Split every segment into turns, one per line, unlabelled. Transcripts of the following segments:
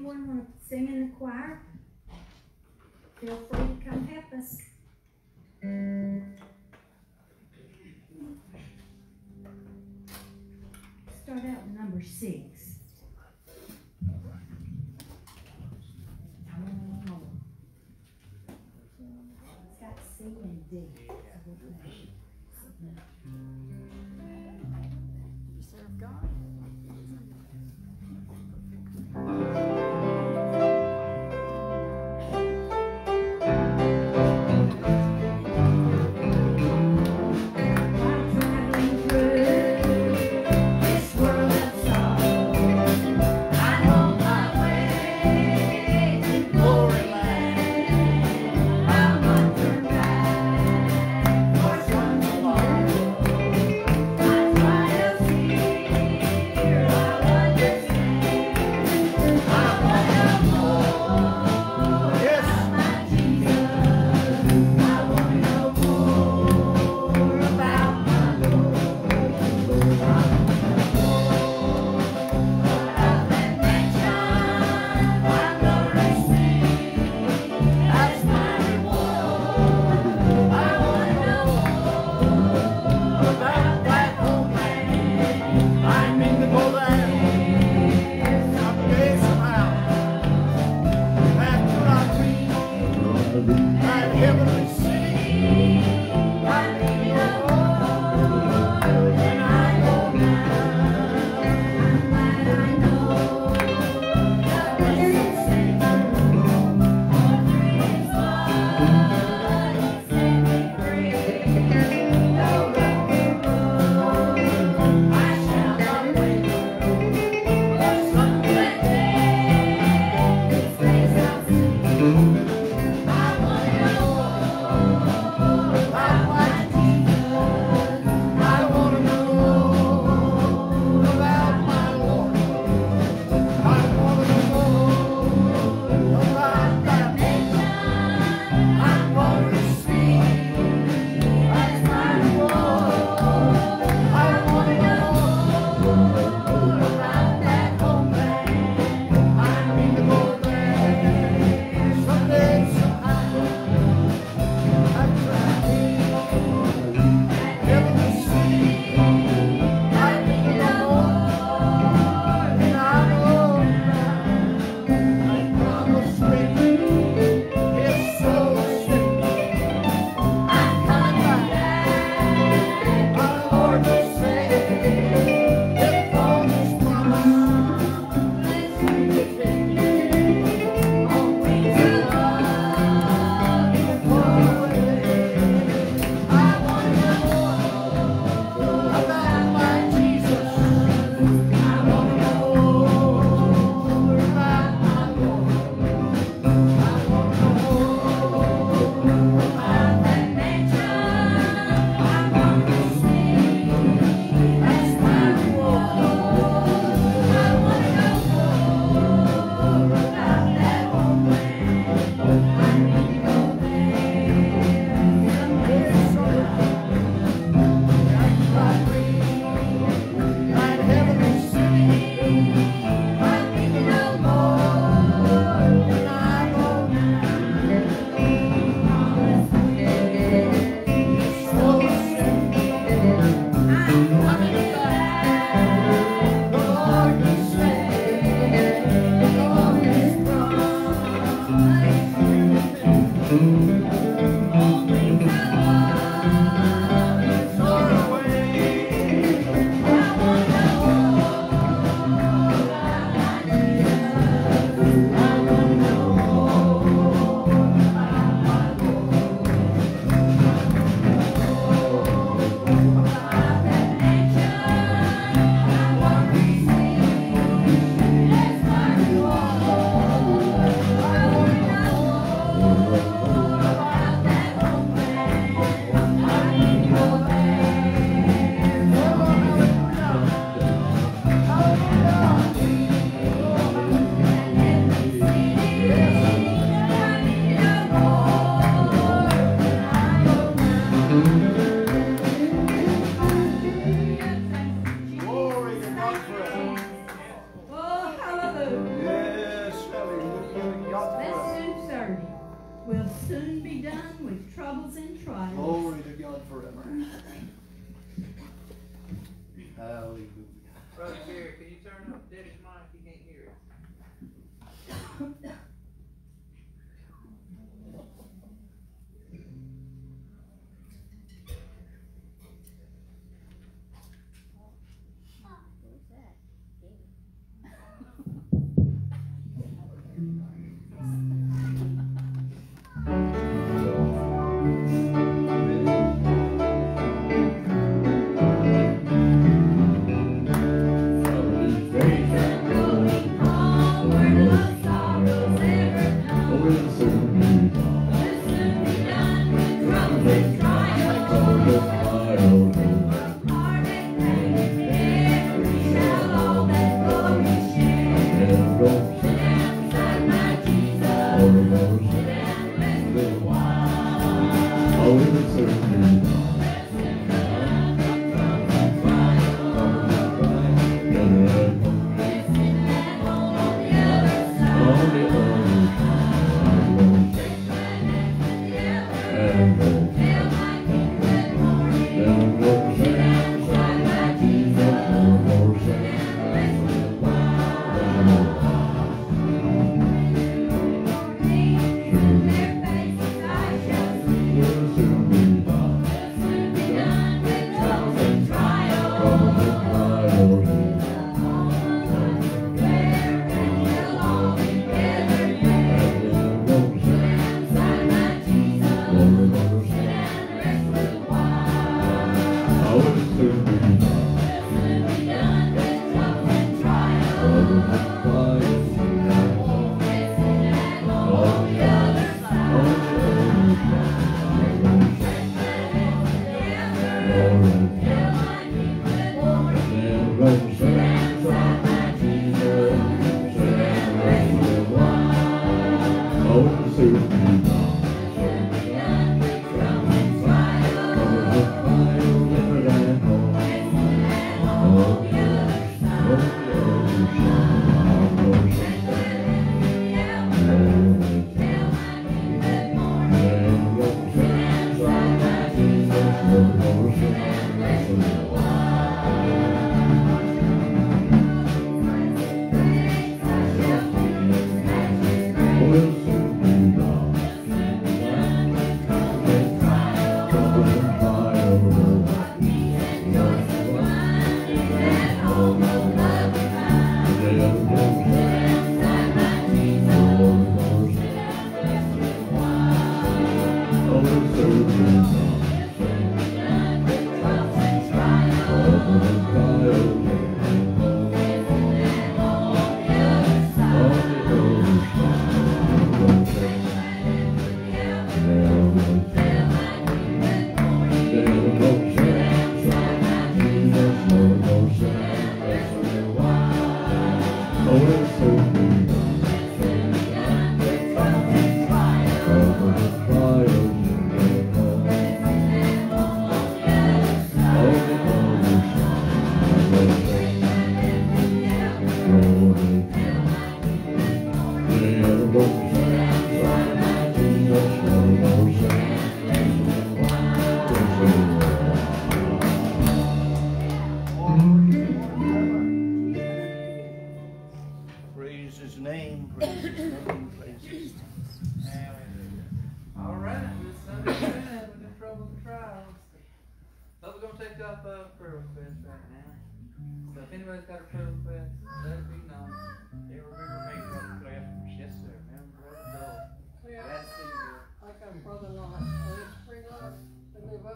anyone want to sing in the choir, feel free to come help us.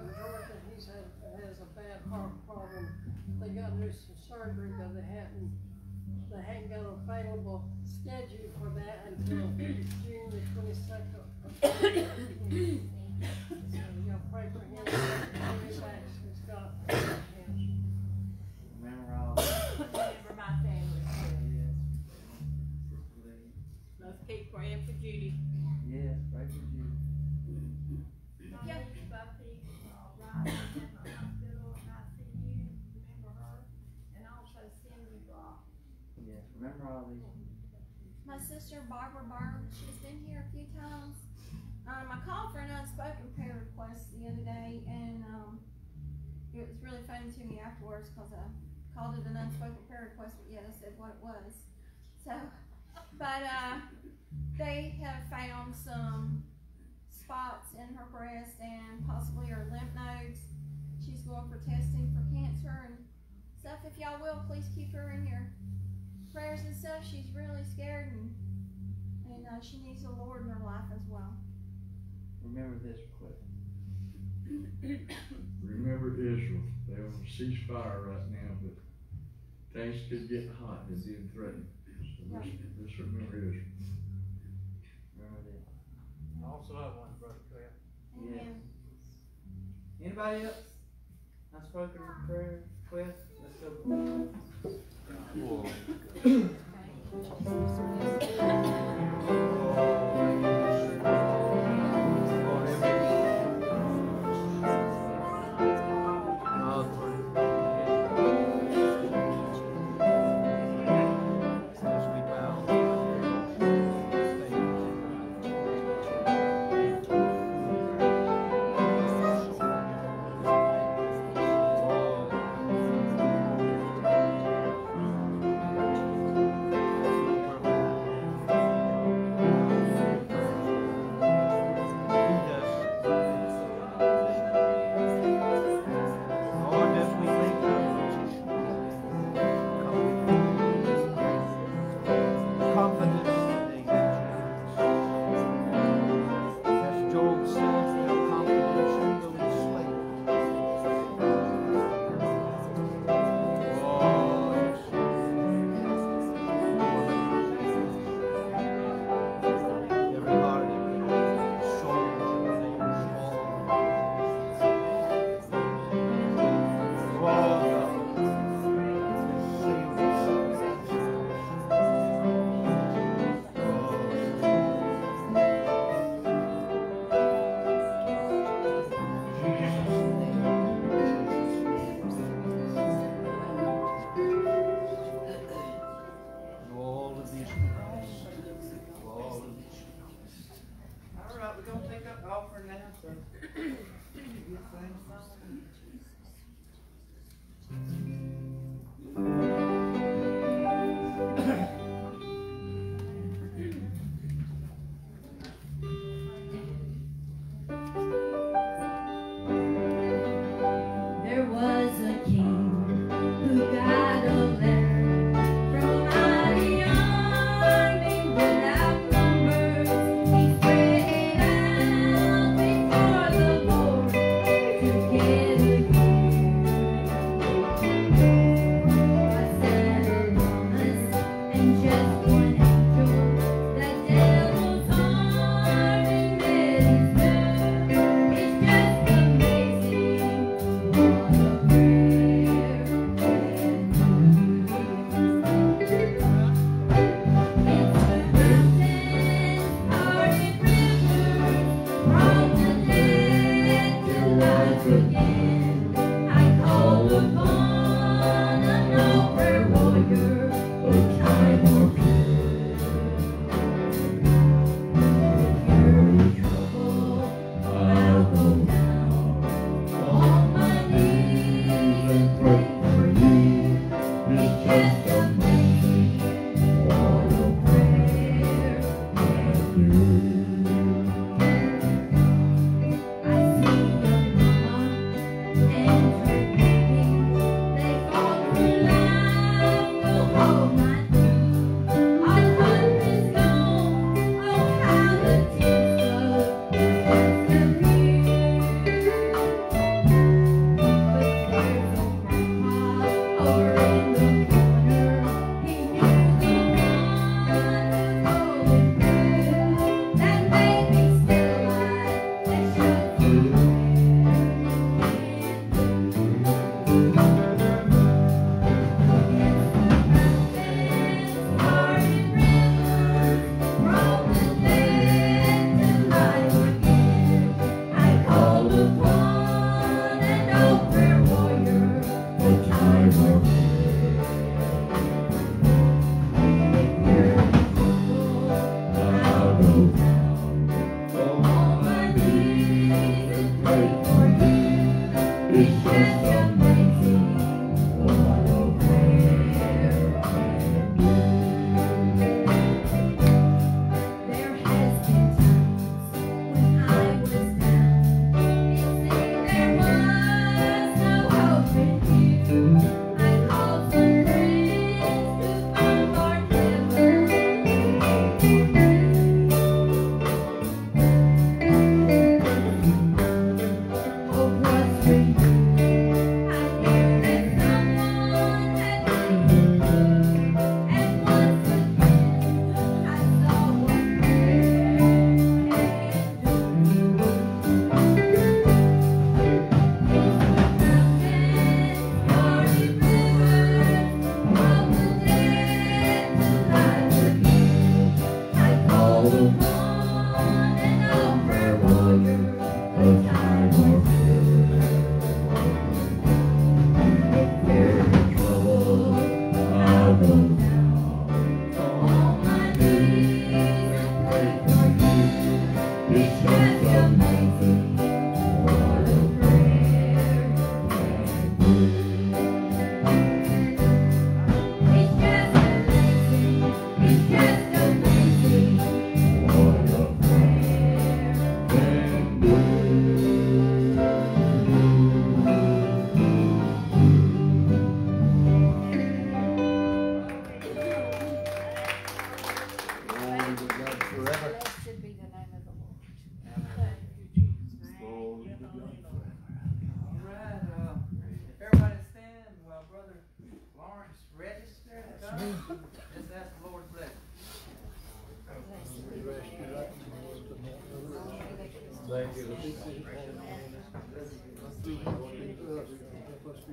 in Georgia. He's had, has a bad heart problem. They got to do some surgery, but they haven't they haven't got an available schedule for that until June the
22nd. Barbara Byrne. She's been here a few times. Um, I called for an unspoken prayer request the other day, and um, it was really funny to me afterwards because I called it an unspoken prayer request, but yet I said what it was. So, but uh, they have found some spots in her breast and possibly her lymph nodes. She's going for testing for cancer and stuff. If y'all will, please keep her in your prayers and stuff. She's really scared and and, uh, she needs the Lord in her life as well.
Remember this request.
Remember Israel, they're on a ceasefire right now, but things could get hot, they're being threatened. So let's, let's remember Israel.
Remember this.
Also, I want Brother Cliff.
Amen.
Anybody else? Unspoken prayer request? Let's go.
Lawrence
Thank you.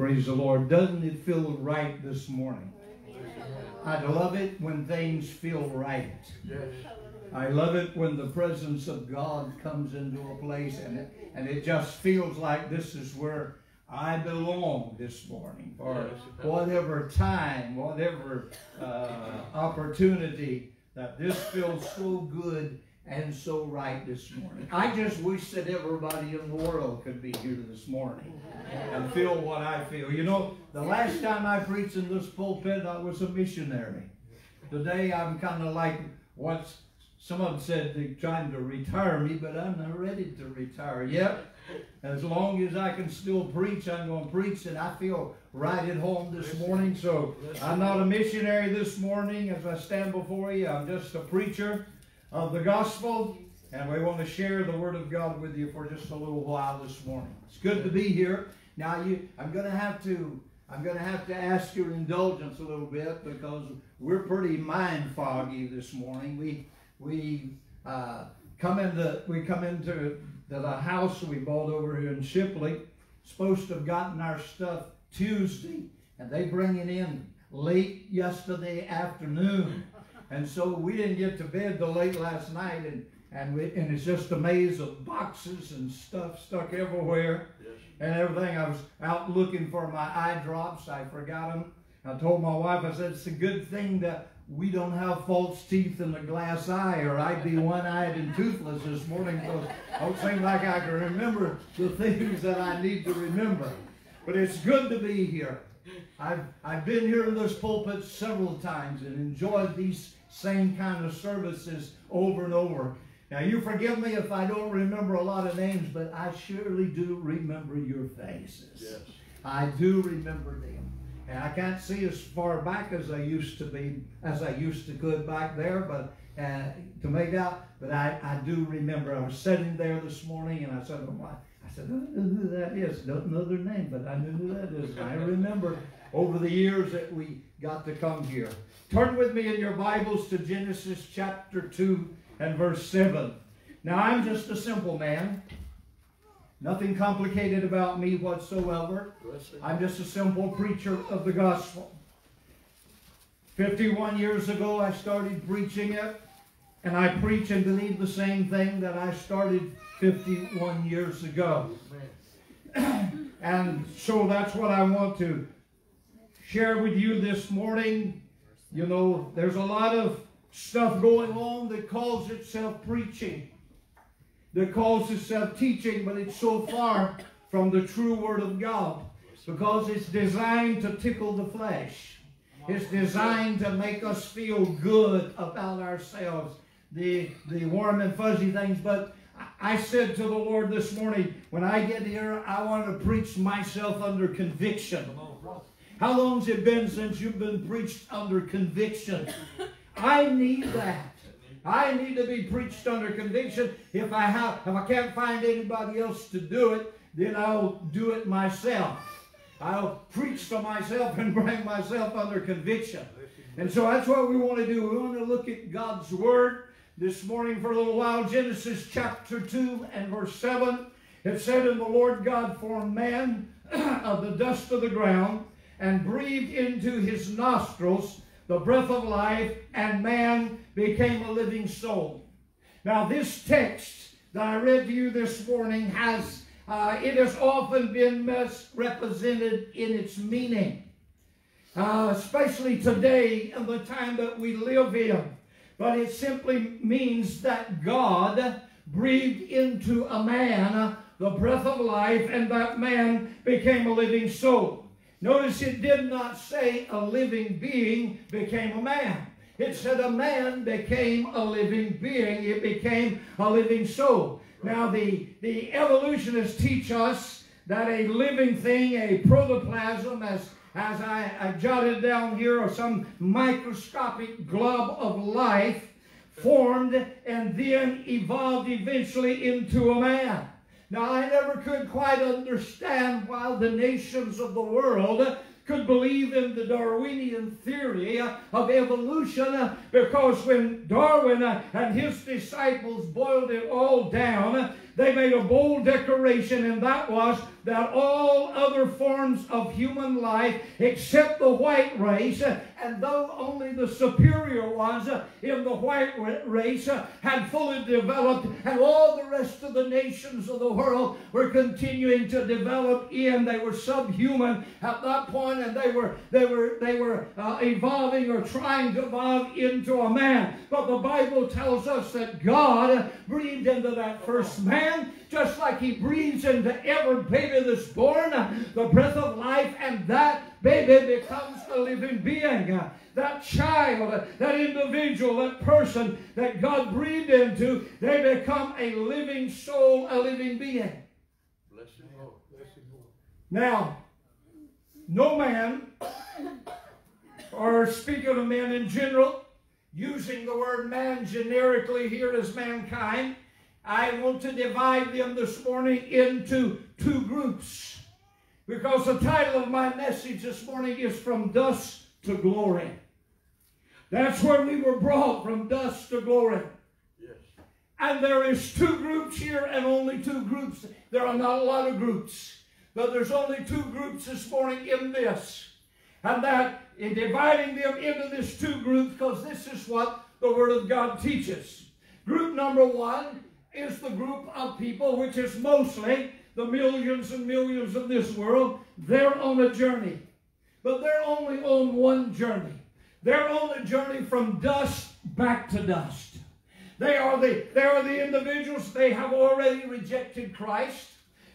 Praise the Lord. Doesn't it feel right this morning? I love it when things feel right. I love it when the presence of God comes into a place and it, and it just feels like this is where I belong this morning.
or
whatever time, whatever uh, opportunity, that this feels so good and so right this morning. I just wish that everybody in the world could be here this morning and feel what I feel. You know, the last time I preached in this pulpit, I was a missionary. Today, I'm kind of like what's some of them said they're trying to retire me, but I'm not ready to retire yet. As long as I can still preach, I'm going to preach, and I feel right at home this morning. So I'm not a missionary this morning as I stand before you. I'm just a preacher of the gospel, and we want to share the word of God with you for just a little while this morning. It's good to be here. Now, you, I'm going to have to. I'm going to have to ask your indulgence a little bit because we're pretty mind foggy this morning. We we uh, come into we come into the, the house we bought over here in Shipley. Supposed to have gotten our stuff Tuesday, and they bring it in late yesterday afternoon, and so we didn't get to bed till late last night, and and we, and it's just a maze of boxes and stuff stuck everywhere
Yes.
and everything. I was out looking for my eye drops. I forgot them. I told my wife, I said, it's a good thing that we don't have false teeth in the glass eye, or I'd be one-eyed and toothless this morning because I don't seem like I can remember the things that I need to remember. But it's good to be here. I've, I've been here in this pulpit several times and enjoyed these same kind of services over and over. Now, you forgive me if I don't remember a lot of names, but I surely do remember your faces.
Yes.
I do remember them. And I can't see as far back as I used to be, as I used to could back there, but uh, to make out, but I, I do remember. I was sitting there this morning and I said, oh my, I said, I don't know who that is. Don't know their name, but I knew who that is. And I remember over the years that we got to come here. Turn with me in your Bibles to Genesis chapter 2 and verse 7. Now, I'm just a simple man. Nothing complicated about me whatsoever. I'm just a simple preacher of the gospel. 51 years ago, I started preaching it, and I preach and believe the same thing that I started 51 years ago. And so that's what I want to share with you this morning. You know, there's a lot of stuff going on that calls itself preaching, that calls itself teaching, but it's so far from the true Word of God because it's designed to tickle the flesh. It's designed to make us feel good about ourselves, the, the warm and fuzzy things. But I said to the Lord this morning, when I get here, I want to preach myself under conviction. How long's it been since you've been preached under conviction? I need that. I need to be preached under conviction. If I have, if I can't find anybody else to do it, then I'll do it myself. I'll preach to myself and bring myself under conviction. And so that's what we want to do. We want to look at God's Word this morning for a little while. Genesis chapter 2 and verse 7. It said, And the Lord God formed man of the dust of the ground and breathed into his nostrils the breath of life, and man became a living soul. Now, this text that I read to you this morning has, uh, it has often been misrepresented in its meaning, uh, especially today in the time that we live in. But it simply means that God breathed into a man the breath of life, and that man became a living soul. Notice it did not say a living being became a man. It said a man became a living being. It became a living soul. Now, the, the evolutionists teach us that a living thing, a protoplasm, as, as I, I jotted down here, or some microscopic glob of life, formed and then evolved eventually into a man. Now, I never could quite understand why the nations of the world could believe in the Darwinian theory of evolution because when Darwin and his disciples boiled it all down, they made a bold declaration, and that was that all other forms of human life, except the white race, and though only the superior ones in the white race had fully developed, and all the rest of the nations of the world were continuing to develop in, they were subhuman at that point, and they were they were they were uh, evolving or trying to evolve into a man. But the Bible tells us that God breathed into that first man just like he breathes into every baby that's born the breath of life, and that baby becomes a living being. That child, that individual, that person that God breathed into, they become a living soul, a living being.
Bless you, Lord.
Now, no man, or speaking of men in general, using the word man generically here as mankind, I want to divide them this morning into two groups. Because the title of my message this morning is From Dust to Glory. That's where we were brought from dust to glory.
Yes.
And there is two groups here and only two groups. There are not a lot of groups. But there's only two groups this morning in this. And that in dividing them into these two groups, because this is what the Word of God teaches. Group number one is the group of people, which is mostly the millions and millions of this world. They're on a journey. But they're only on one journey. They're on a journey from dust back to dust. They are the, they are the individuals, they have already rejected Christ.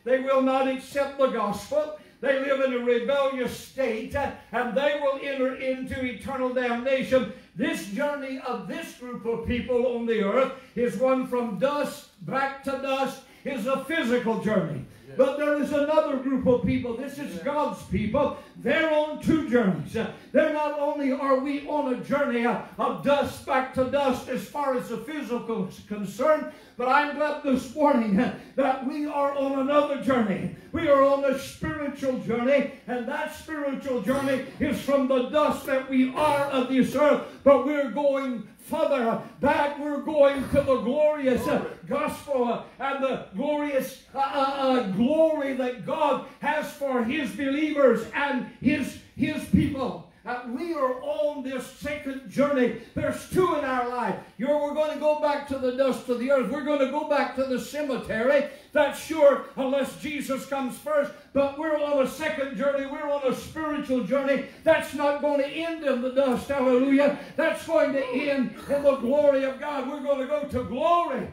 They will not accept the gospel. They live in a rebellious state and they will enter into eternal damnation. This journey of this group of people on the earth is one from dust back to dust, is a physical journey. But there is another group of people. This is God's people. They're on two journeys. They're not only are we on a journey of dust back to dust as far as the physical is concerned, but I'm glad this morning that we are on another journey. We are on a spiritual journey, and that spiritual journey is from the dust that we are of this earth, but we're going further back. We're going to the glorious uh, gospel uh, and the glorious uh, uh, uh, glory that God has for His believers and His His people. Uh, we are on this second journey. There's two in our life. You're, we're going to go back to the dust of the earth. We're going to go back to the cemetery. That's sure, unless Jesus comes first. But we're on a second journey. We're on a spiritual journey. That's not going to end in the dust. Hallelujah. That's going to end in the glory of God. We're going to go to glory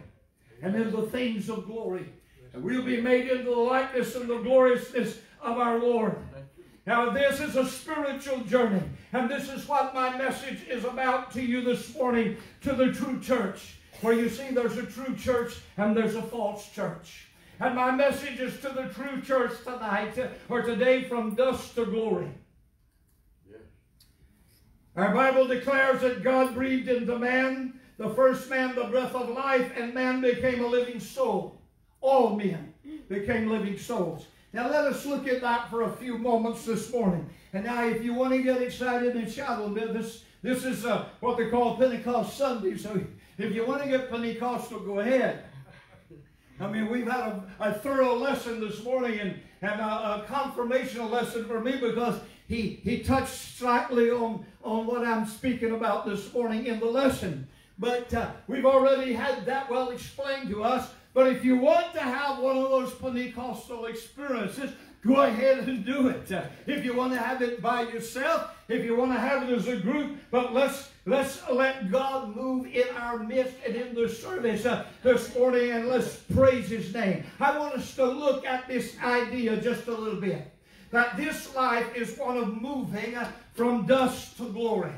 and in the things of glory. And we'll be made into the likeness and the gloriousness of our Lord. Now, this is a spiritual journey, and this is what my message is about to you this morning to the true church. Where you see there's a true church and there's a false church. And my message is to the true church tonight, or today, from dust to glory. Our Bible declares that God breathed into man, the first man, the breath of life, and man became a living soul. All men became living souls. Now let us look at that for a few moments this morning. And now if you want to get excited and shout a little bit, this, this is uh, what they call Pentecost Sunday. So if you want to get Pentecostal, go ahead. I mean, we've had a, a thorough lesson this morning and, and a, a confirmational lesson for me because he, he touched slightly on, on what I'm speaking about this morning in the lesson. But uh, we've already had that well explained to us. But if you want to have one of those Pentecostal experiences, go ahead and do it. If you want to have it by yourself, if you want to have it as a group, but let's let's let God move in our midst and in the service uh, this morning, and let's praise His name. I want us to look at this idea just a little bit. That this life is one of moving uh, from dust to glory.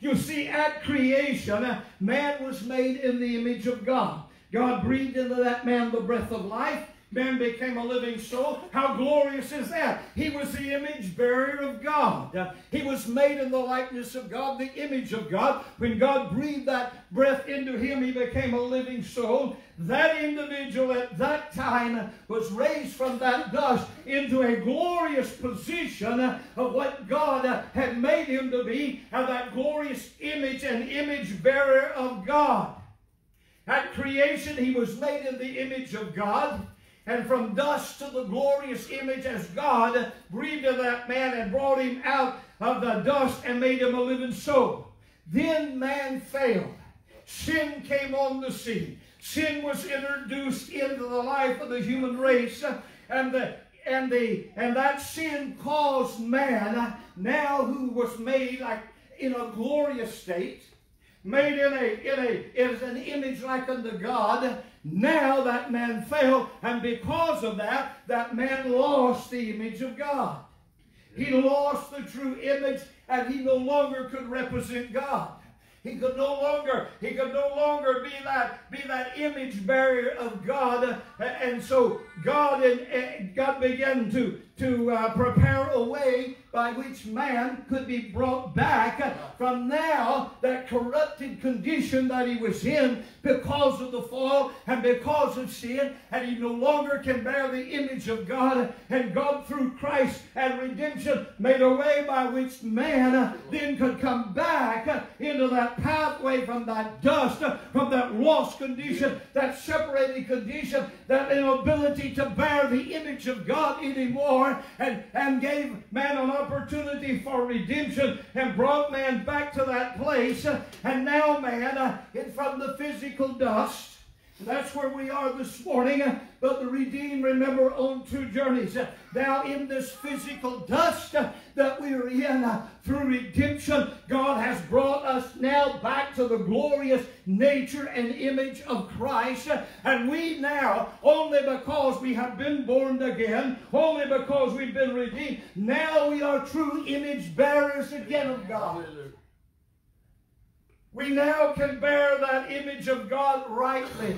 You see, at creation, uh, man was made in the image of God. God breathed into that man the breath of life. Man became a living soul. How glorious is that? He was the image bearer of God. He was made in the likeness of God, the image of God. When God breathed that breath into him, he became a living soul. That individual at that time was raised from that dust into a glorious position of what God had made him to be, and that glorious image and image bearer of God. At creation, he was made in the image of God. And from dust to the glorious image as God breathed into that man and brought him out of the dust and made him a living soul. Then man failed. Sin came on the scene. Sin was introduced into the life of the human race. And the and the and that sin caused man now who was made like in a glorious state made in a in a is an image like unto God now that man fell, and because of that, that man lost the image of God. He lost the true image, and he no longer could represent God. He could no longer, he could no longer be that, be that image bearer of God. And so God and eh, God began to, to uh, prepare a way by which man could be brought back from now that corrupted condition that he was in because of the fall and because of sin, and he no longer can bear the image of God. And God, through Christ and redemption, made a way by which man uh, then could come back uh, into that pathway from that dust, uh, from that lost condition, that separated condition, that inability to bear the image of God anymore, and, and gave man an opportunity for redemption and brought man back to that place. And now man, uh, from the physical dust, that's where we are this morning. But the redeemed, remember, on two journeys. Now, in this physical dust that we are in, through redemption, God has brought us now back to the glorious nature and image of Christ. And we now, only because we have been born again, only because we've been redeemed, now we are true image bearers again of God. We now can bear that image of God rightly.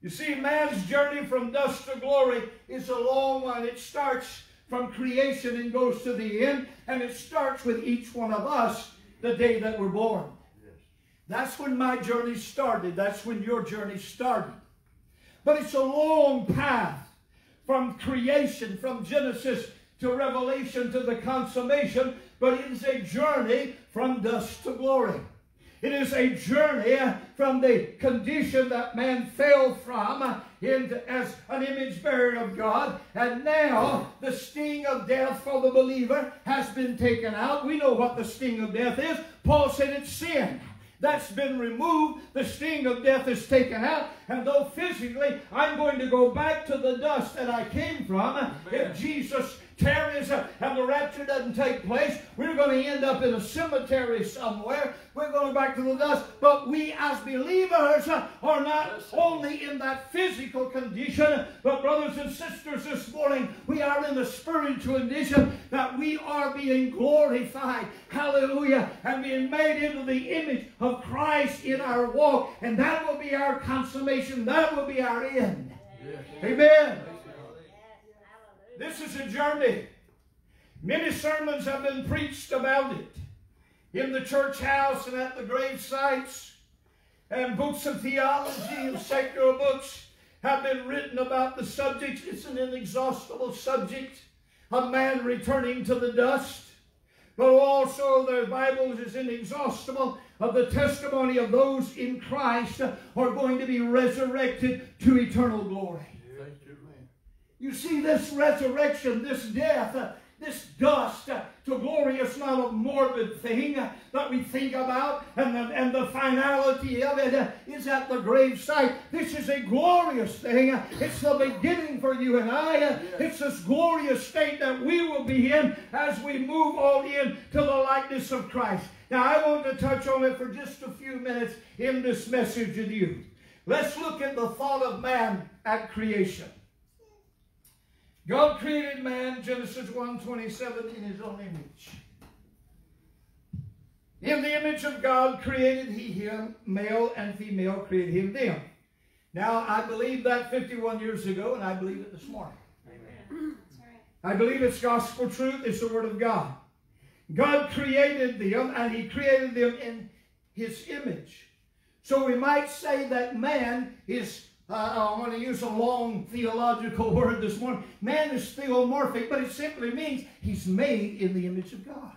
You see, man's journey from dust to glory is a long one. It starts from creation and goes to the end, and it starts with each one of us the day that we're born. That's when my journey started. That's when your journey started. But it's a long path from creation, from Genesis to Revelation to the consummation, but it is a journey from dust to glory. It is a journey from the condition that man fell from into, as an image bearer of God. And now the sting of death for the believer has been taken out. We know what the sting of death is. Paul said it's sin. That's been removed. The sting of death is taken out. And though physically I'm going to go back to the dust that I came from, Amen. if Jesus tarries uh, and the rapture doesn't take place, we're going to end up in a cemetery somewhere. We're going back to the dust. But we as believers uh, are not only in that physical condition, but brothers and sisters, this morning we are in the spiritual condition that we are being glorified. Hallelujah. And being made into the image of Christ in our walk. And that will be our consummation. That will be our end. Amen. This is a journey. Many sermons have been preached about it in the church house and at the grave sites. And books of theology and secular books have been written about the subject. It's an inexhaustible subject of man returning to the dust. But also the Bible is inexhaustible of the testimony of those in Christ who are going to be resurrected to eternal glory. You see, this resurrection, this death, this dust to glory. It's not a morbid thing that we think about, and the, and the finality of it is at the grave site. This is a glorious thing. It's the beginning for you and I. It's this glorious state that we will be in as we move on in to the likeness of Christ. Now, I want to touch on it for just a few minutes in this message with you. Let's look at the thought of man at creation. God created man, Genesis 1:27, in his own image. In the image of God created he him, male and female created him them. Now, I believe that 51 years ago, and I believe it this morning.
Right.
I believe it's gospel truth, it's the word of God. God created them, and he created them in his image. So we might say that man is, I want to use a long theological word this morning, man is theomorphic, but it simply means he's made in the image of God.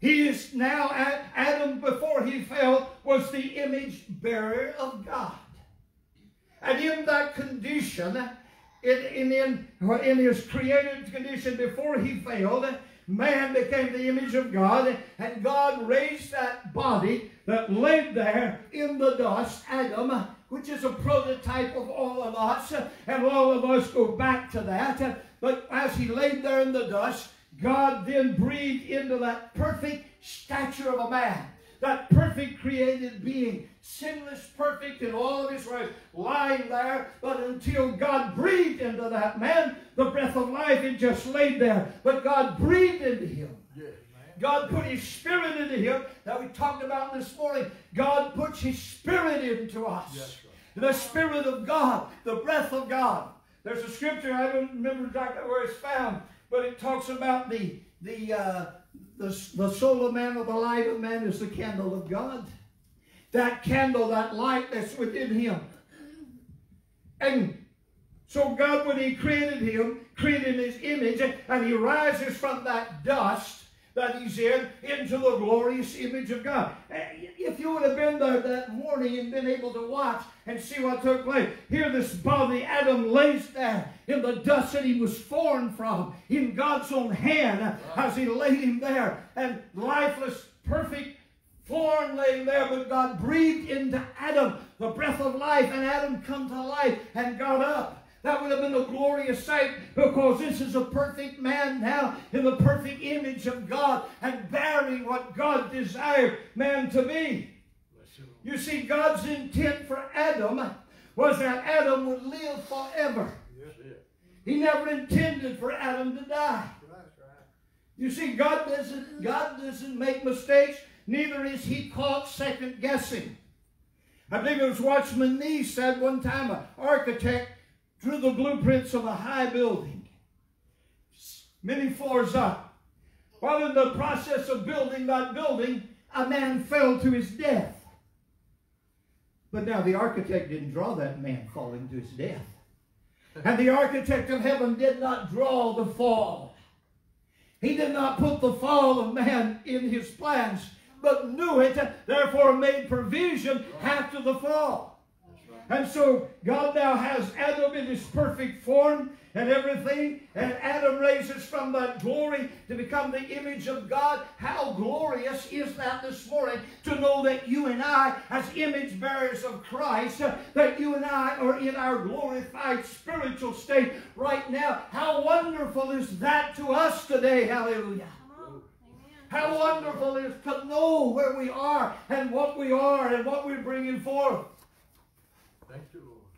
He is now, Adam before he fell was the image bearer of God. And in that condition, in, in, in, in his created condition before he failed, man became the image of God, and God raised that body that laid there in the dust, Adam, which is a prototype of all of us, and all of us go back to that. But as he laid there in the dust, God then breathed into that perfect stature of a man that perfect created being, sinless, perfect in all of his ways, lying there. But until God breathed into that man, the breath of life, it just laid there. But God breathed into him. God put His Spirit into him that we talked about this morning. God puts His Spirit into us. The Spirit of God, the breath of God. There's a scripture, I don't remember exactly where it's found, but it talks about the, the, uh, the, the soul of man or the light of man is the candle of God. That candle, that light that's within him. And so God, when he created him, created his image, and he rises from that dust that he's in into the glorious image of God. Uh, if you would have been there that morning and been able to watch and see what took place, here this body, Adam lays there in the dust that he was formed from, in God's own hand as he laid him there, and lifeless, perfect form laying there, but God breathed into Adam the breath of life, and Adam come to life and got up. That would have been a glorious sight because this is a perfect man now in the perfect image of God and bearing what God desired man to be. You see, God's intent for Adam was that Adam would live forever. He never intended for Adam to die. You see, God doesn't, God doesn't make mistakes, neither is he caught second guessing. I believe it was Watchman Nee said one time, an architect drew the blueprints of a high building, many floors up. While in the process of building that building, a man fell to his death. But now the architect didn't draw that man falling to his death. And the architect of heaven did not draw the fall. He did not put the fall of man in his plans, but knew it, therefore made provision after the fall. And so God now has Adam in his perfect form and everything. And Adam raises from that glory to become the image of God. How glorious is that this morning to know that you and I, as image bearers of Christ, that you and I are in our glorified spiritual state right now. How wonderful is that to us today. Hallelujah. How wonderful it is to know where we are and what we are and what we're bringing forth.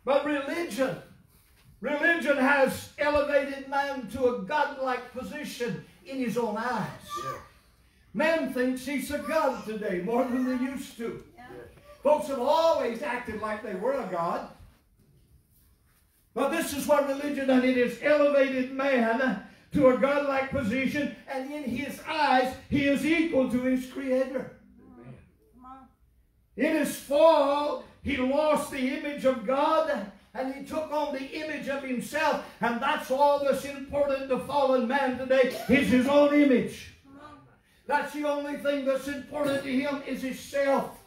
Thank you, Lord.
But religion, religion has elevated man to a godlike position in his own eyes.
Yeah.
Man thinks he's a god today more than they used to.
Yeah.
Folks have always acted like they were a god. But this is what religion done. It has elevated man to a godlike position, and in his eyes, he is equal to his creator.
It is
Come on.
In his fall, he lost the image of God and he took on the image of himself. And that's all that's important to fallen man today is his own image. That's the only thing that's important to him is his self.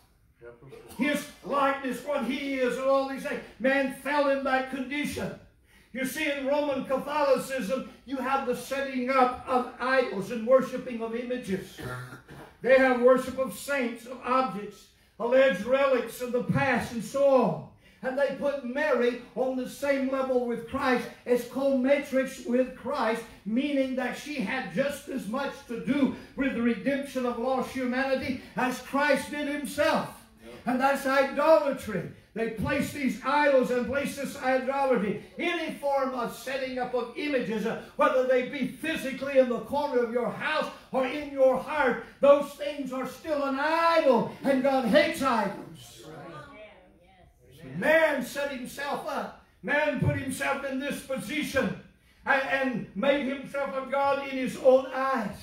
His likeness, what he is, and all these things. Man fell in that condition. You see, in Roman Catholicism, you have the setting up of idols and worshiping of images. They have worship of saints, of objects, alleged relics of the past, and so on. And they put Mary on the same level with Christ as co-mediatrix with Christ, meaning that she had just as much to do with the redemption of lost humanity as Christ did himself. And that's idolatry. They place these idols and place this idolatry, any form of setting up of images, uh, whether they be physically in the corner of your house or in your heart, those things are still an idol, and God hates idols. Man set himself up. Man put himself in this position and, made himself a God in his own eyes.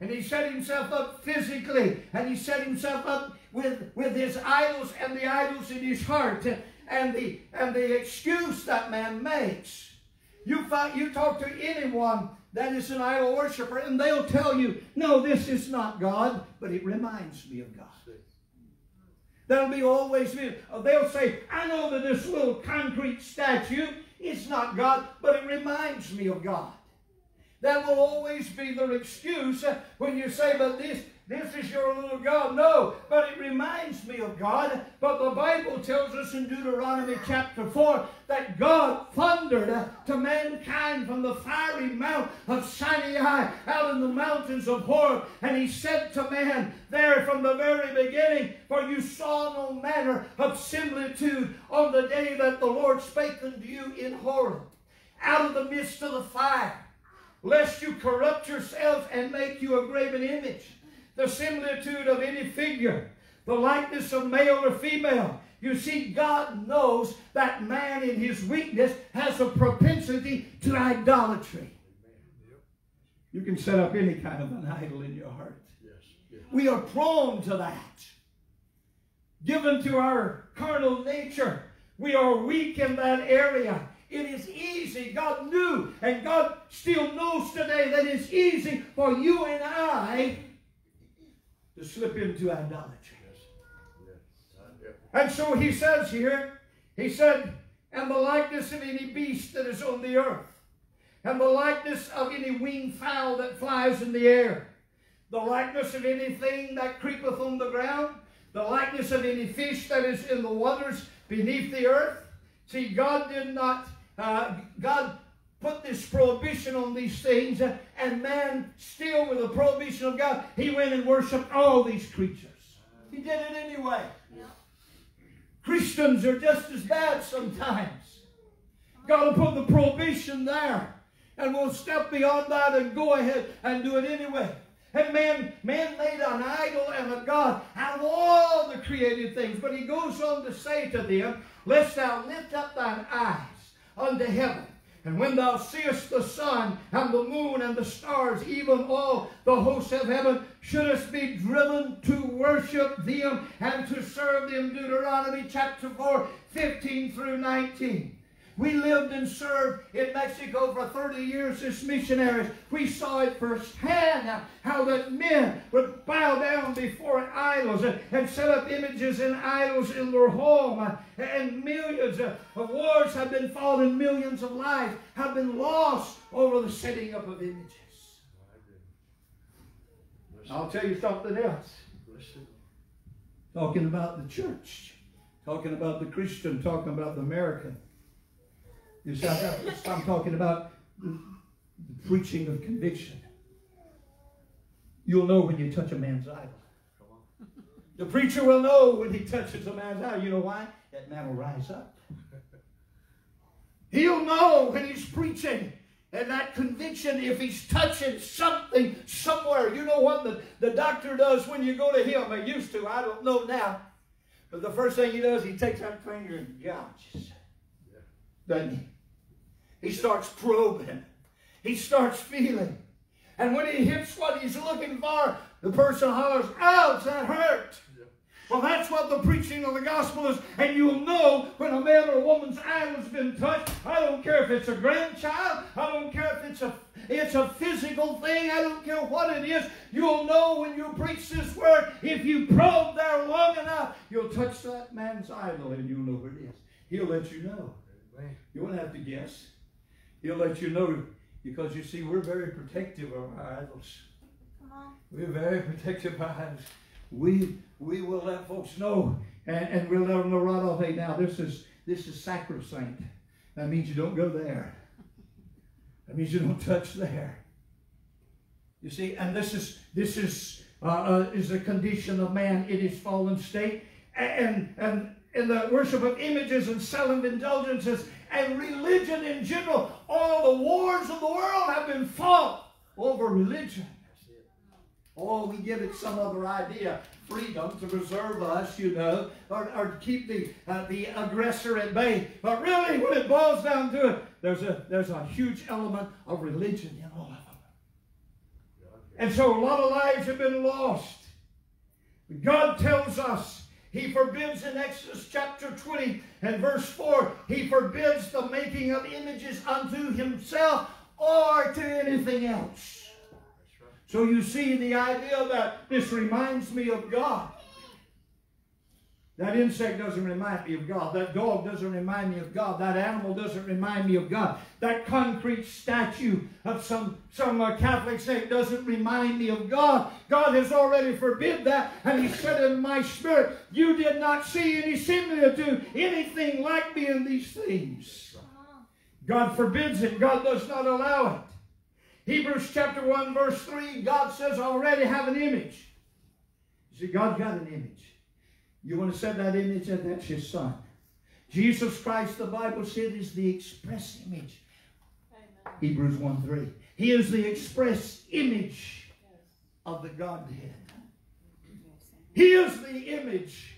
And he set himself up physically, and he set himself up with, with his idols and the idols in his heart, and the and the excuse that man makes. You find, you talk to anyone that is an idol worshiper, and they'll tell you, no, this is not God, but it reminds me of God. That'll be always me. Uh, they'll say, I know that this little concrete statue is not God, but it reminds me of God. That will always be their excuse uh, when you say, but this, this is your little God. No, but it reminds me of God. But the Bible tells us in Deuteronomy chapter 4 that God thundered to mankind from the fiery mount of Sinai out in the mountains of Horeb. And he said to man there from the very beginning, For you saw no manner of similitude on the day that the Lord spake unto you in Horeb, out of the midst of the fire lest you corrupt yourselves and make you a graven image, the similitude of any figure, the likeness of male or female. You see, God knows that man in his weakness has a propensity to idolatry. You can set up any kind of an idol in your heart. We are prone to that. Given to our carnal nature, we are weak in that area. It is easy. God knew, and God still knows today that it's easy for you and I to slip into idolatry. And so he says here, he said, and the likeness of any beast that is on the earth, and the likeness of any winged fowl that flies in the air, the likeness of anything that creepeth on the ground, the likeness of any fish that is in the waters beneath the earth. See, God did not, uh, God put this prohibition on these things, uh, and man, still with the prohibition of God, he went and worshiped all these creatures. He did it anyway. Christians are just as bad sometimes. God will put the prohibition there, and we'll step beyond that and go ahead and do it anyway. And man, man made an idol and a God out of all the created things. But he goes on to say to them, Lest thou lift up thine eyes unto heaven. And when thou seest the sun and the moon and the stars, even all the hosts of heaven, shouldst be driven to worship them and to serve them. Deuteronomy chapter 4, 15 through 19. We lived and served in Mexico for 30 years as missionaries. We saw it firsthand how that men would bow down before idols and set up images and idols in their home. And millions of wars have been fought and millions of lives have been lost over the setting up of images. I'll tell you something else. Talking about the church, talking about the Christian, talking about the American. You see, I'm talking about the preaching of conviction. You'll know when you touch a man's idol. The preacher will know when he touches a man's idol. You know why? That man will rise up. He'll know when he's preaching. And that conviction, if he's touching something somewhere, you know what the, the doctor does when you go to him? I used to, I don't know now. But the first thing he does, he takes that finger and gouges. Doesn't he? He starts probing. He starts feeling. And when he hits what he's looking for, the person hollers, ouch, that hurt. Well, that's what the preaching of the gospel is. And you'll know when a man or a woman's eye has been touched. I don't care if it's a grandchild. I don't care if it's a, it's a physical thing. I don't care what it is. You'll know when you preach this word. If you probe there long enough, you'll touch that man's idol and you'll know where it is. He'll let you know. You won't have to guess. He'll let you know because you see, we're very protective of our idols.
Come on.
We're very protective of our idols. We we will let folks know, and, and we'll let them know right off. Hey, now this is this is sacrosanct. That means you don't go there. That means you don't touch there. You see, and this is this is uh, uh, is a condition of man in his fallen state, and and in the worship of images and selling indulgences and religion in general. All the wars of the world have been fought over religion. Oh, we give it some other idea, freedom to preserve us, you know, or, or to keep the uh, the aggressor at bay. But really, when it boils down to it, there's a there's a huge element of religion in all of them. And so a lot of lives have been lost. God tells us he forbids in Exodus chapter 20 and verse 4, he forbids the making of images unto himself or to anything else. So you see the idea that this reminds me of God. That insect doesn't remind me of God. That dog doesn't remind me of God. That animal doesn't remind me of God. That concrete statue of some, some uh, Catholic saint doesn't remind me of God. God has already forbid that. And he said in my spirit, you did not see any similitude, anything like me in these things. God forbids it. God does not allow it. Hebrews chapter 1 verse 3, God says, I already have an image. You see, God got an image. You want to set that image, and that's his son. Jesus Christ, the Bible said, is the express image.
Amen.
Hebrews 1 3. He is the express image of the Godhead. He is the image.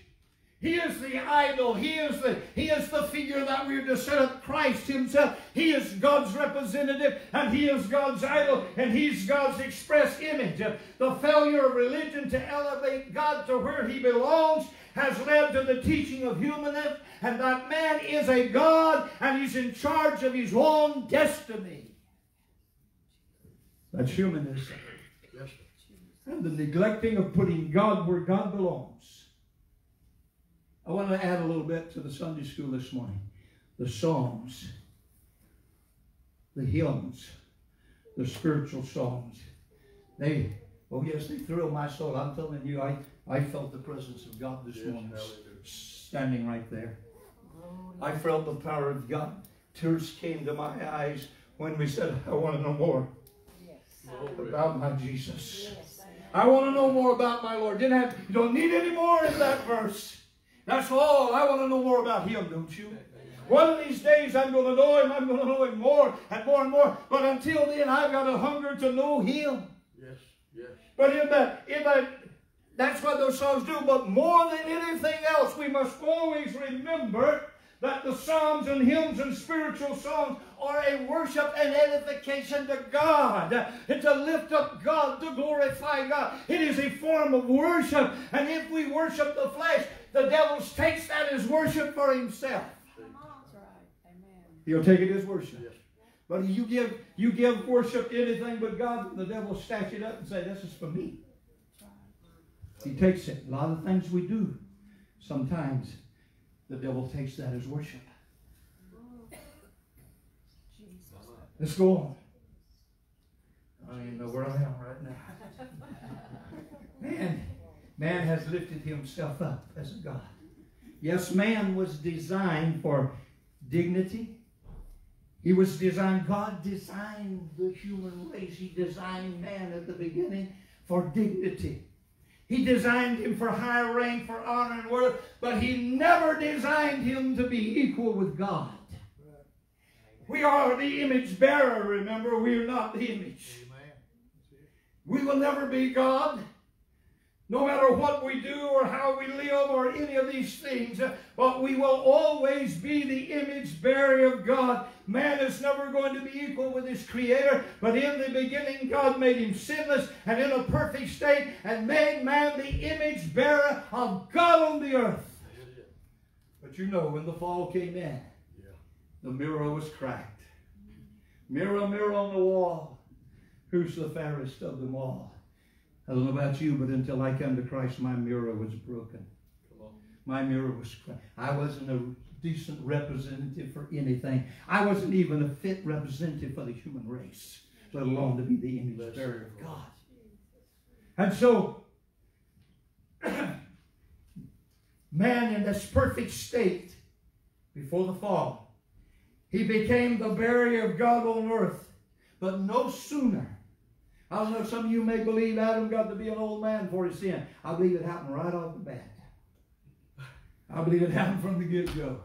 He is the idol. He is the, he is the figure that we're to set up Christ himself. He is God's representative and he is God's idol and he's God's express image. The failure of religion to elevate God to where he belongs has led to the teaching of humanism and that man is a God and he's in charge of his own destiny. That's humanism.
Yes.
And the neglecting of putting God where God belongs. I want to add a little bit to the Sunday school this morning. The songs, the hymns, the spiritual songs. They, oh yes, they thrill my soul. I'm telling you, I, I felt the presence of God this
Yes,
morning standing right there. Oh, I felt the power of God. Tears came to my eyes when we said, I want to know more
Glory.
about my Jesus. I want to know more about my Lord. Didn't have, you don't need any more in that verse. That's all. I want to know more about Him, don't you? One of these days I'm going to know Him. I'm going to know Him more and more and more. But until then, I've got a hunger to know Him.
Yes, yes.
But in that, in that, that's what those songs do. But more than anything else, we must always remember that the psalms and hymns and spiritual songs are a worship and edification to God, and to lift up God, to glorify God. It is a form of worship, and if we worship the flesh, the devil takes that as worship for himself.
That's right. Amen.
He'll take it as worship.
Yes.
But you give you give worship to anything but God, the devil will stack it up and say, This is for me. He takes it. A lot of things we do, sometimes the devil takes that as worship. Let's go on. I don't even know where I am right now. Man, man has lifted himself up as a God. Yes, man was designed for dignity. He was designed, God designed the human race. He designed man at the beginning for dignity. He designed him for high rank, for honor and worth, but he never designed him to be equal with God. We are the image bearer, remember? We are not the image. We will never be God. No matter what we do or how we live or any of these things, but we will always be the image bearer of God. Man is never going to be equal with his creator, but in the beginning God made him sinless and in a perfect state and made man the image bearer of God on the earth. But you know, when the fall came in, the mirror was cracked. Mirror, mirror on the wall, who's the fairest of them all? I don't know about you, but until I come to Christ, my mirror was broken. My mirror was cracked. I wasn't a decent representative for anything. I wasn't even a fit representative for the human race, let alone to be the image bearer of God. And so, man in this perfect state before the fall, he became the barrier of God on earth. But no sooner I don't know, if some of you may believe Adam got to be an old man for his sin. I believe it happened right off the bat. I believe it happened from the get-go.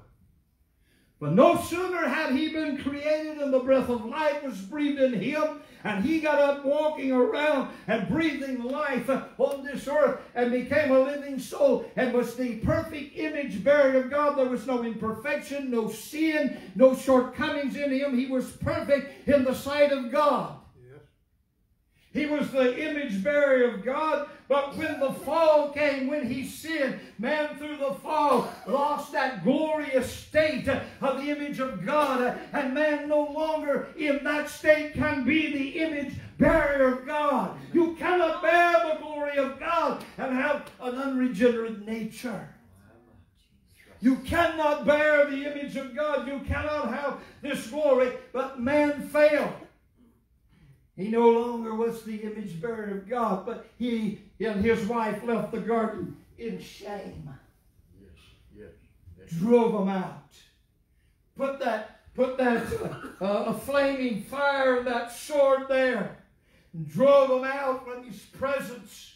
But no sooner had he been created and the breath of life was breathed in him, and he got up walking around and breathing life on this earth and became a living soul and was the perfect image bearer of God. There was no imperfection, no sin, no shortcomings in him. He was perfect in the sight of God. He was the image bearer of God, but when the fall came, when he sinned, man through the fall lost that glorious state of the image of God, and man no longer in that state can be the image bearer of God. You cannot bear the glory of God and have an unregenerate nature. You cannot bear the image of God. You cannot have this glory, but man failed. He no longer was the image bearer of God, but he and his wife left the garden in shame.
Yes, yes. yes.
Drove them out. Put that, put that uh, a flaming fire, and that sword there. And drove them out from his presence.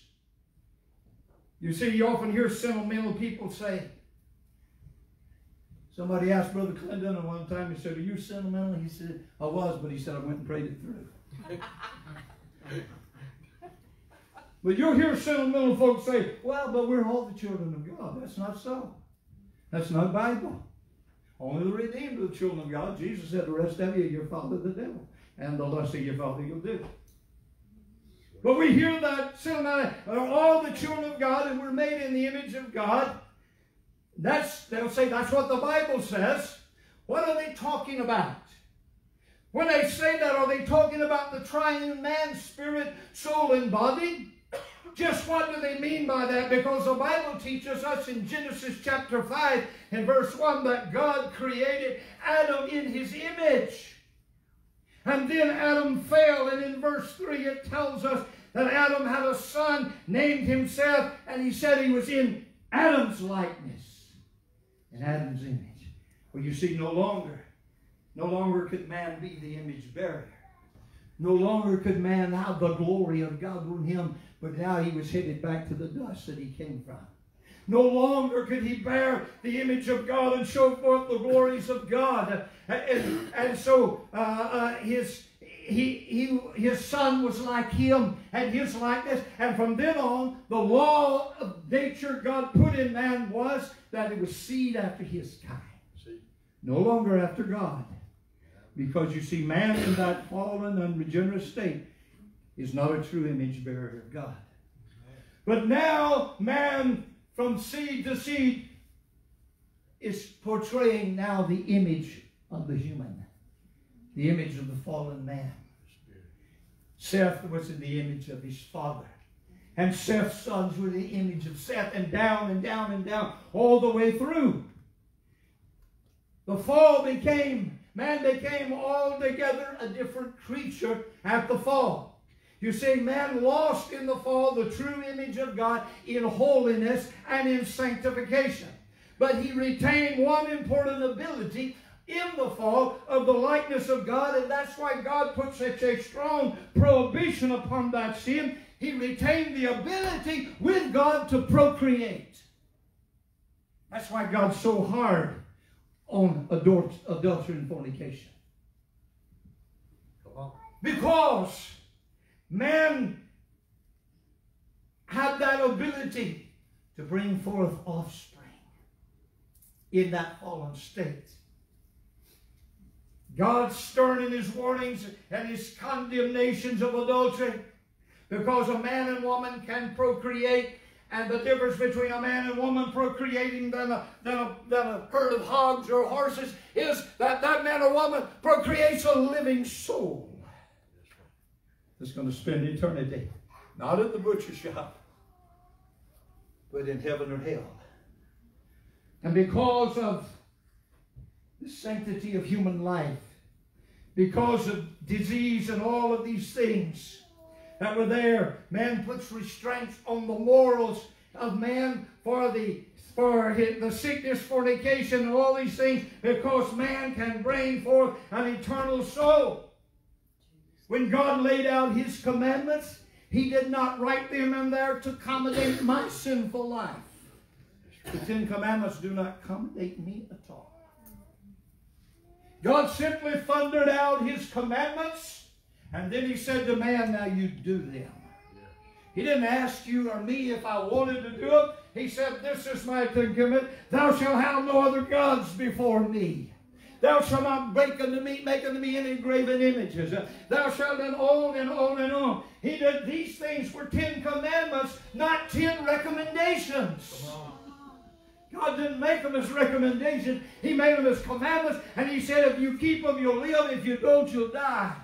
You see, you often hear sentimental people say, Somebody asked Brother Clinton one time, he said, Are you sentimental? He said, I was, but he said, I went and prayed it through. but you'll hear sentimental folks say, well, but we're all the children of God. That's not so. That's not Bible. Only the redeemed are the children of God. Jesus said, the rest of you are your father, the devil. And the lust of your father you'll do. But we hear that sentimental, uh, all the children of God, and we're made in the image of God. That's, they'll say, that's what the Bible says. What are they talking about? When they say that, are they talking about the triune man, spirit, soul, and body? Just what do they mean by that? Because the Bible teaches us in Genesis chapter 5 and verse 1 that God created Adam in his image. And then Adam fell, and in verse 3 it tells us that Adam had a son named himself, and he said he was in Adam's likeness, in Adam's image. Well, you see, no longer no longer could man be the image bearer. No longer could man have the glory of God on him, but now he was headed back to the dust that he came from. No longer could he bear the image of God and show forth the glories of God. And, and so uh, uh, his, he, he, his son was like him and his likeness. And from then on, the law of nature God put in man was that it was seed after his kind. No longer after God. Because you see, man in that fallen, unregenerate state is not a true image bearer of God. But now, man from seed to seed is portraying now the image of the human, the image of the fallen man. Seth was in the image of his father. And Seth's sons were the image of Seth, and down and down and down, all the way through. The fall became Man became altogether a different creature at the fall. You see, man lost in the fall the true image of God in holiness and in sanctification. But he retained one important ability in the fall of the likeness of God, and that's why God put such a strong prohibition upon that sin. He retained the ability with God to procreate. That's why God's so hard on adultery and fornication. Because man had that ability to bring forth offspring in that fallen state. God's stern in his warnings and his condemnations of adultery because a man and woman can procreate and the difference between a man and woman procreating than a, than a, than a herd of hogs or horses is that that man or woman procreates a living soul that's going to spend eternity not at the butcher shop but in heaven or hell and because of the sanctity of human life. Because of disease and all of these things that were there, man puts restraints on the morals of man for the for the sickness, fornication, and all these things, because man can bring forth an eternal soul. When God laid out his commandments, he did not write them in there to accommodate my sinful life. The Ten Commandments do not accommodate me at all. God simply thundered out his commandments, and then he said to man, now you do them. He didn't ask you or me if I wanted to do it. He said, This is my commandment. Thou shalt have no other gods before me. Thou shalt not make unto me, make unto me any graven images. Thou shalt and on and on and on. He did these things were ten commandments, not ten recommendations. God didn't make them as recommendations. He made them as commandments. And he said, if you keep them, you'll live. If you don't, you'll die.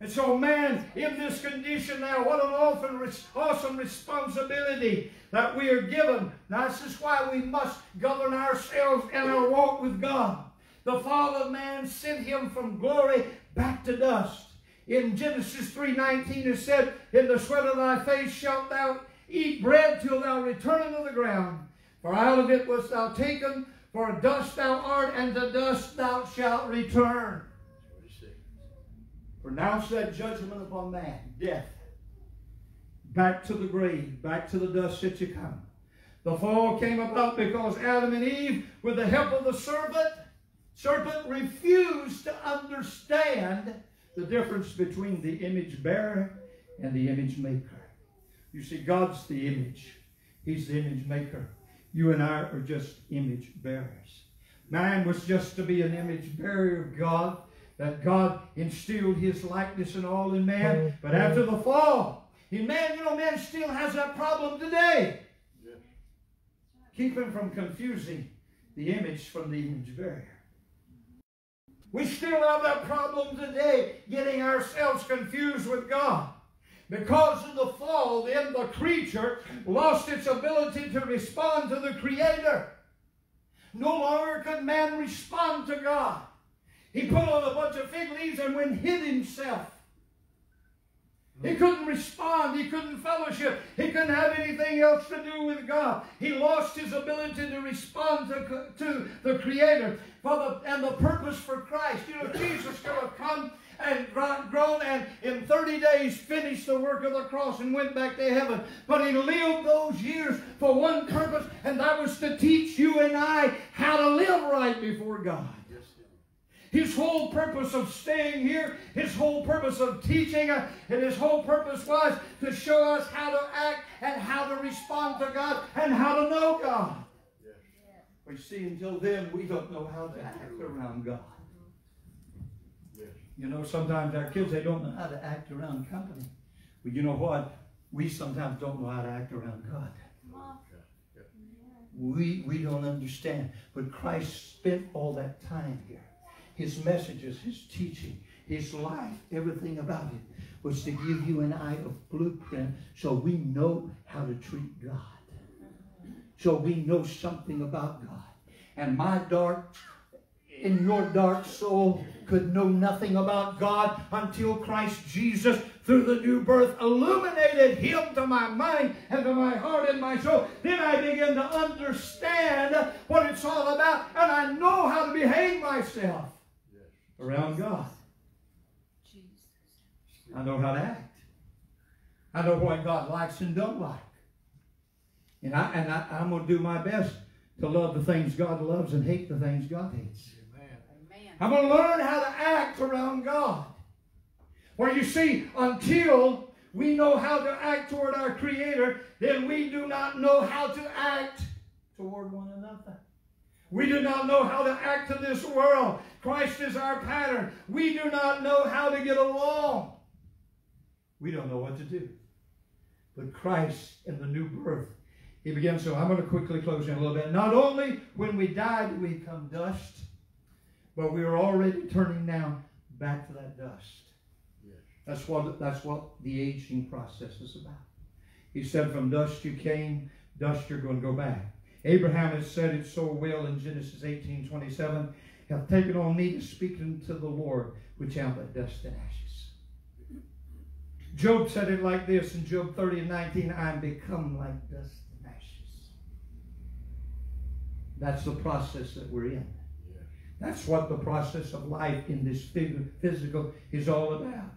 And so, man, in this condition now, what an awesome, awesome responsibility that we are given. Now, this is why we must govern ourselves in our walk with God. The fall of man sent him from glory back to dust. In Genesis 3.19 it said, In the sweat of thy face shalt thou eat bread till thou return unto the ground. For out of it wast thou taken, for dust thou art, and to dust thou shalt return. Pronounce that judgment upon man, death. Back to the grave, back to the dust that you come. The fall came about because Adam and Eve, with the help of the serpent, serpent refused to understand the difference between the image bearer and the image maker. You see, God's the image. He's the image maker. You and I are just image bearers. Man was just to be an image bearer of God that God instilled his likeness and all in man. But after the fall, in man, you know, man still has that problem today. Yes. Keep him from confusing the image from the image bearer. We still have that problem today, getting ourselves confused with God. Because of the fall, then the creature lost its ability to respond to the Creator. No longer could man respond to God. He put on a bunch of fig leaves and went hid himself. He couldn't respond. He couldn't fellowship. He couldn't have anything else to do with God. He lost his ability to respond to, to the Creator for the, and the purpose for Christ. You know, Jesus could have come and grown and in 30 days finished the work of the cross and went back to heaven. But he lived those years for one purpose, and that was to teach you and I how to live right before God. His whole purpose of staying here, his whole purpose of teaching, uh, and his whole purpose was to show us how to act and how to respond to God and how to know God. Yes. We see, until then, we don't know how to act around God. Yes. You know, sometimes our kids, they don't know how to act around company. But you know what? We sometimes don't know how to act around God. We, we don't understand. But Christ spent all that time here his messages, his teaching, his life, everything about it was to give you and I a blueprint so we know how to treat God. So we know something about God. And my dark, in your dark soul, could know nothing about God until Christ Jesus, through the new birth, illuminated Him to my mind and to my heart and my soul. Then I begin to understand what it's all about, and I know how to behave myself around God. I know how to act. I know what God likes and don't like. And, I, and I, I'm going to do my best to love the things God loves and hate the things God hates. Amen. I'm going to learn how to act around God. Where you see, until we know how to act toward our Creator, then we do not know how to act toward one another. We do not know how to act in this world. Christ is our pattern. We do not know how to get along. We don't know what to do. But Christ in the new birth, he begins. So I'm going to quickly close in a little bit. Not only when we die do we become dust, but we are already turning now back to that dust. Yes. That's what that's what the aging process is about. He said, "From dust you came, dust you're going to go back." Abraham has said it so well in Genesis 18 27, hath taken on me to speak unto the Lord, which am but dust and ashes. Job said it like this in Job 30 and 19, I am become like dust and ashes. That's the process that we're in. That's what the process of life in this physical is all about.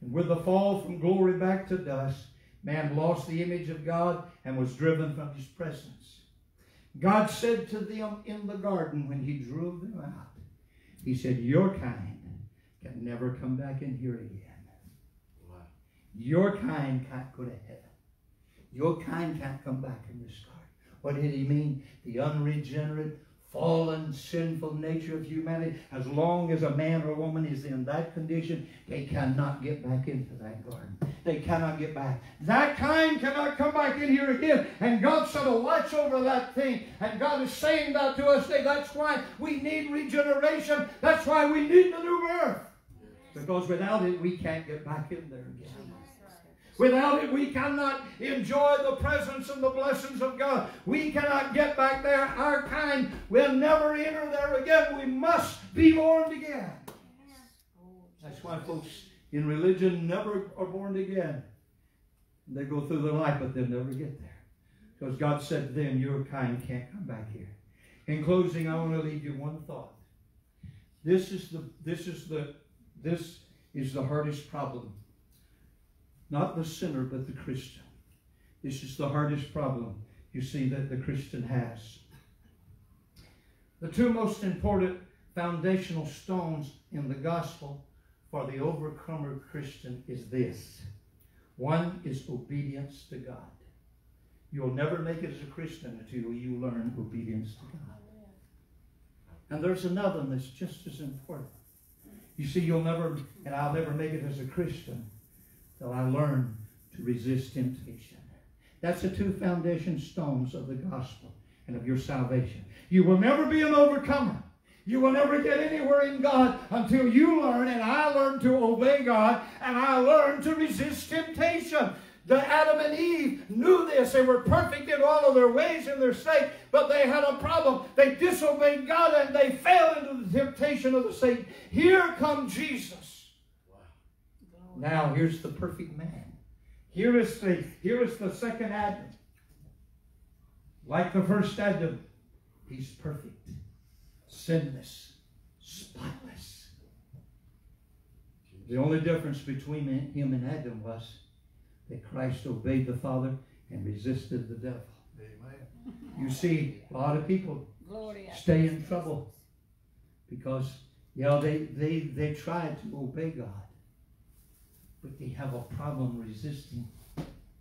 And with the fall from glory back to dust, man lost the image of God and was driven from his presence. God said to them in the garden when he drove them out, He said, Your kind can never come back in here again. Wow. Your kind can't go to heaven. Your kind can't come back in this garden. What did he mean? The unregenerate, fallen, sinful nature of humanity, as long as a man or woman is in that condition, they cannot get back into that garden. They cannot get back. That kind cannot come back in here again. And God sort of watch over that thing. And God is saying that to us today. That's why we need regeneration. That's why we need the new birth. Because without it, we can't get back in there again. Without it, we cannot enjoy the presence and the blessings of God. We cannot get back there. Our kind will never enter there again. We must be born again. That's why folks in religion never are born again. They go through their life, but they'll never get there. Because God said to them, Your kind can't come back here. In closing, I want to leave you one thought. This is the this is the this is the hardest problem not the sinner, but the Christian. This is the hardest problem you see that the Christian has. The two most important foundational stones in the gospel for the overcomer Christian is this. One is obedience to God. You'll never make it as a Christian until you learn obedience to God. And there's another one that's just as important. You see, you'll never, and I'll never make it as a Christian till I learn to resist temptation. That's the two foundation stones of the gospel and of your salvation. You will never be an overcomer. You will never get anywhere in God until you learn, and I learn to obey God, and I learn to resist temptation. The Adam and Eve knew this. They were perfect in all of their ways in their state, but they had a problem. They disobeyed God and they fell into the temptation of the Satan. Here comes Jesus. Now here's the perfect man. Here is the here is the second Adam. Like the first Adam, he's perfect, sinless, spotless. The only difference between him and Adam was that Christ obeyed the Father and resisted the devil. Amen. You see, a lot of people stay in trouble because you know they they they tried to obey God but they have a problem resisting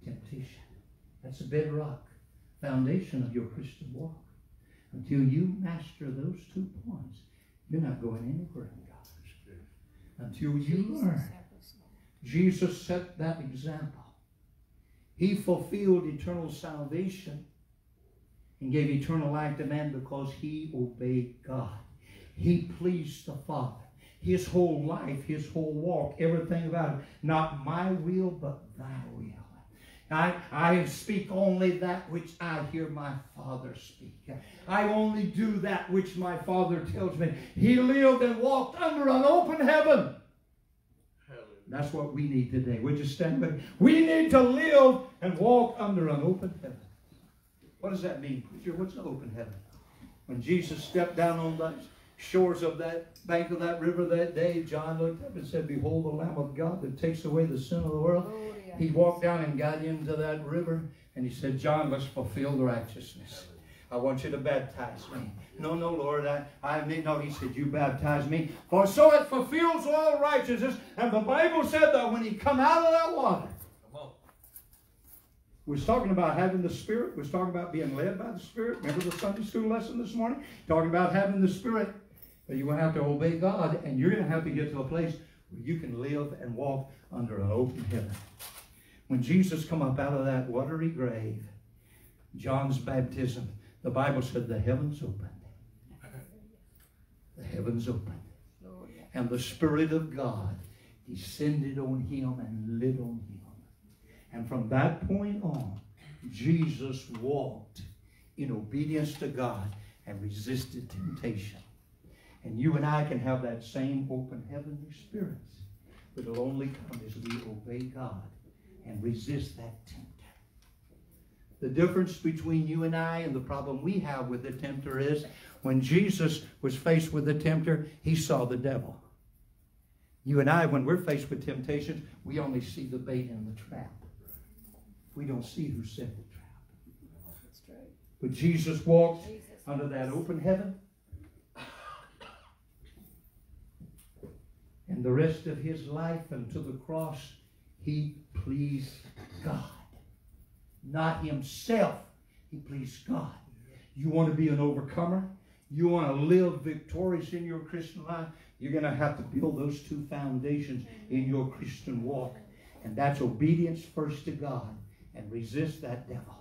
temptation. That's a bedrock foundation of your Christian walk. Until you master those two points, you're not going anywhere in God. Until you learn. Jesus set that example. He fulfilled eternal salvation and gave eternal life to man because he obeyed God. He pleased the Father his whole life, his whole walk, everything about it. Not my will, but thy will. I, I speak only that which I hear my Father speak. I only do that which my Father tells me. He lived and walked under an open heaven. That's what we need today. Would you stand with We need to live and walk under an open heaven. What does that mean, preacher? What's an open heaven? When Jesus stepped down on that shores of that bank of that river that day, John looked up and said, Behold the Lamb of God that takes away the sin of the world. Oh, he walked down and got into that river and he said, John, let's fulfill the righteousness. I want you to baptize me. No, no, Lord, I, I need no. He said, You baptize me. For so it fulfills all righteousness. And the Bible said that when he come out of that water, we're talking about having the Spirit. We're talking about being led by the Spirit. Remember the Sunday school lesson this morning? Talking about having the Spirit. But you're going to have to obey God, and you're going to have to get to a place where you can live and walk under an open heaven. When Jesus come up out of that watery grave, John's baptism, the Bible said the heavens opened. The heavens opened. And the Spirit of God descended on him and lit on him. And from that point on, Jesus walked in obedience to God and resisted temptation. And you and I can have that same open heaven experience. But it'll only come as we obey God and resist that tempter. The difference between you and I and the problem we have with the tempter is when Jesus was faced with the tempter, he saw the devil. You and I, when we're faced with temptations, we only see the bait in the trap. We don't see who set the trap. But Jesus walked
Jesus.
under that open heaven. And the rest of his life until the cross, he pleased God. Not himself, he pleased God. You want to be an overcomer? You want to live victorious in your Christian life? You're going to have to build those two foundations in your Christian walk. And that's obedience first to God and resist that devil.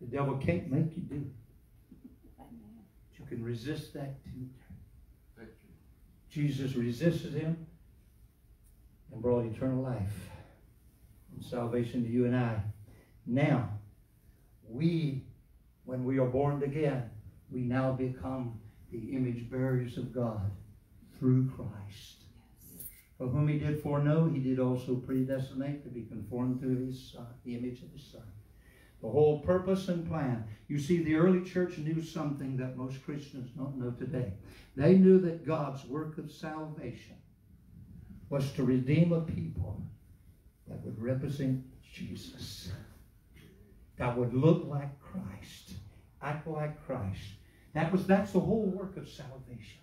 The devil can't make you do it. But you can resist that tempter. Jesus resisted him and brought eternal life and salvation to you and I. Now, we, when we are born again, we now become the image bearers of God through Christ. For whom he did foreknow, he did also predestinate to be conformed to his son, the image of his son. The whole purpose and plan. You see, the early church knew something that most Christians don't know today. They knew that God's work of salvation was to redeem a people that would represent Jesus, that would look like Christ, act like Christ. That was that's the whole work of salvation.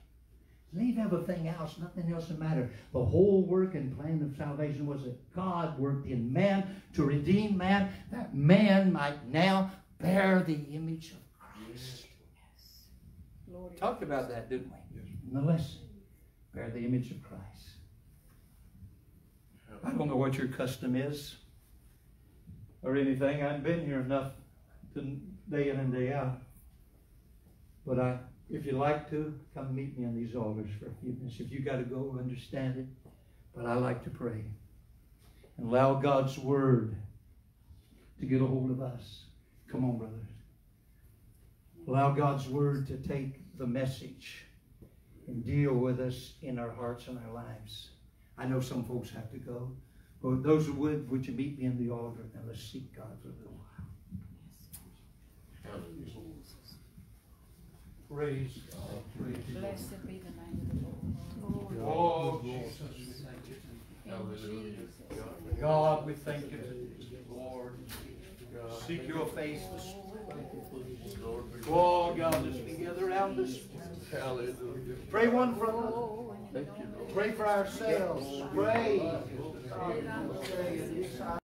Leave everything else, nothing else to matter. The whole work and plan of salvation was that God worked in man to redeem man, that man might now bear the image of Christ.
Lord,
Talked about that, didn't we? In the lesson. Bear the image of Christ. I don't know what your custom is or anything. I haven't been here enough to day in and day out. But I, if you like to, come meet me on these altars for a few minutes. If you got to go, understand it. But I like to pray and allow God's word to get a hold of us. Come on, brothers. Allow God's word to take the message and deal with us in our hearts and our lives. I know some folks have to go. But those who would, would you meet me in the altar and let's seek God for a little while. Praise God. Praise God.
Blessed be the name of the Lord.
Oh, Jesus, we thank you.
In Jesus'
God, we thank you. Lord, seek your face this morning. Oh, God, let's be gathered around this.
Hallelujah.
Pray one for another. Pray for ourselves. Pray. Pray.